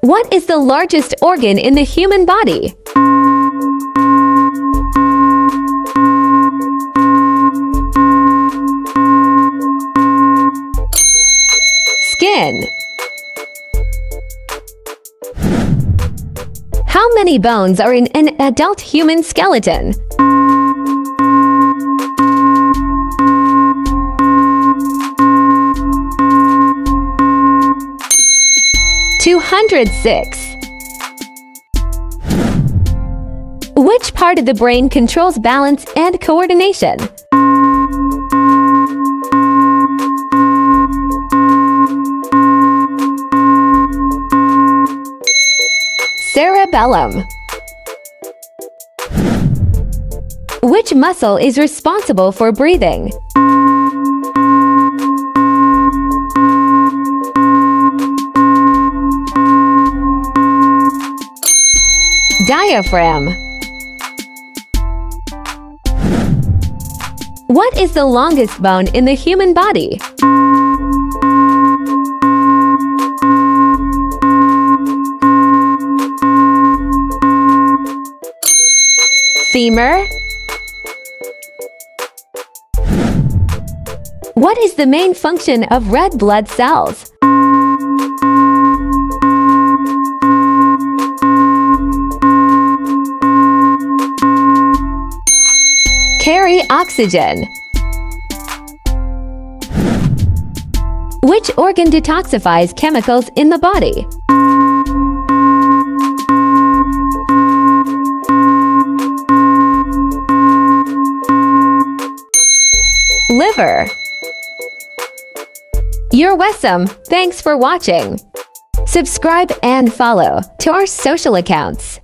What is the largest organ in the human body? Skin. How many bones are in an adult human skeleton? Two hundred six. Which part of the brain controls balance and coordination? Cerebellum. Which muscle is responsible for breathing? Diaphragm. What is the longest bone in the human body? Femur. What is the main function of red blood cells? Carry oxygen. Which organ detoxifies chemicals in the body? Liver. You're welcome. Thanks for watching. Subscribe and follow to our social accounts.